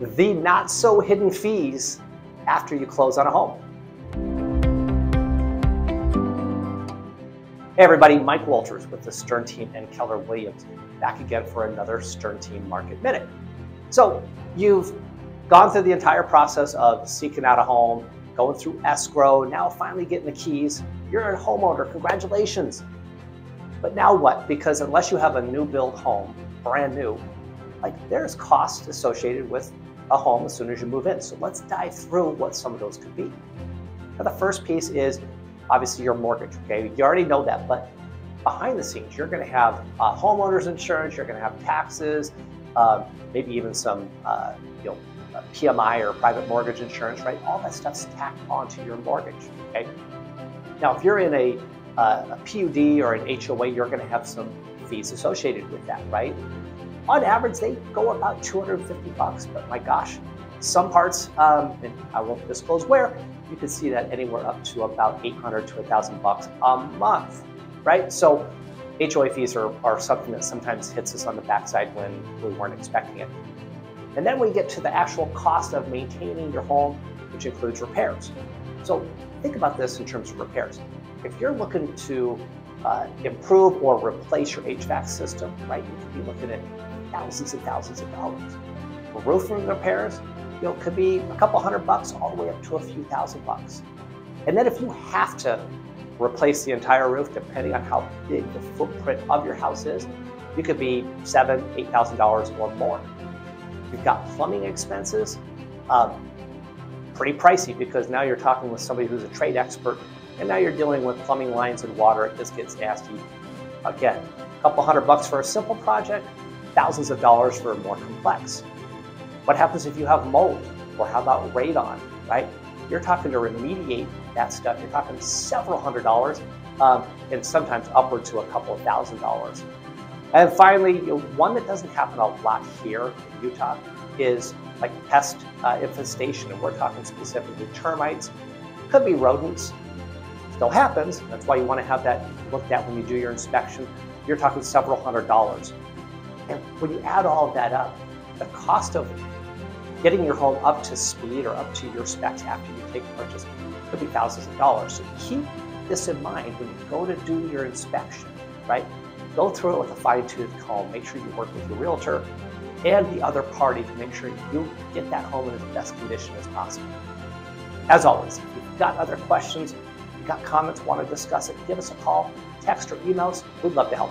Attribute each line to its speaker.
Speaker 1: the not so hidden fees after you close on a home. Hey everybody, Mike Wolters with the Stern Team and Keller Williams back again for another Stern Team Market Minute. So you've gone through the entire process of seeking out a home, going through escrow, now finally getting the keys. You're a homeowner, congratulations. But now what? Because unless you have a new build home, brand new, like there's costs associated with a home as soon as you move in. So let's dive through what some of those could be. Now the first piece is obviously your mortgage, okay? You already know that, but behind the scenes, you're gonna have uh, homeowner's insurance, you're gonna have taxes, uh, maybe even some uh, you know, PMI or private mortgage insurance, right? All that stuff's tacked onto your mortgage, okay? Now, if you're in a, uh, a PUD or an HOA, you're gonna have some fees associated with that, right? On average, they go about 250 bucks, but my gosh, some parts, um, and I won't disclose where, you can see that anywhere up to about 800 to 1,000 bucks a month, right? So HOA fees are, are something that sometimes hits us on the backside when we weren't expecting it. And then we get to the actual cost of maintaining your home, which includes repairs. So think about this in terms of repairs. If you're looking to uh, improve or replace your HVAC system, right, you could be looking at thousands and thousands of dollars. For roofing repairs, you know, could be a couple hundred bucks all the way up to a few thousand bucks. And then if you have to replace the entire roof, depending on how big the footprint of your house is, you could be seven, eight thousand dollars or more. You've got plumbing expenses, um, pretty pricey because now you're talking with somebody who's a trade expert, and now you're dealing with plumbing lines and water. It just gets nasty. Again, a couple hundred bucks for a simple project, thousands of dollars for more complex. What happens if you have mold? Or how about radon, right? You're talking to remediate that stuff. You're talking several hundred dollars um, and sometimes upward to a couple of thousand dollars. And finally, you know, one that doesn't happen a lot here in Utah is like pest uh, infestation. And we're talking specifically termites, could be rodents, still happens. That's why you want to have that looked at when you do your inspection. You're talking several hundred dollars. And when you add all of that up, the cost of getting your home up to speed or up to your specs after you take the purchase could be thousands of dollars. So keep this in mind when you go to do your inspection, right? Go through it with a fine-tooth comb. Make sure you work with your realtor and the other party to make sure you get that home in as best condition as possible. As always, if you've got other questions, you've got comments, want to discuss it, give us a call, text, or emails. We'd love to help.